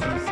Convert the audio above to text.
Jesus.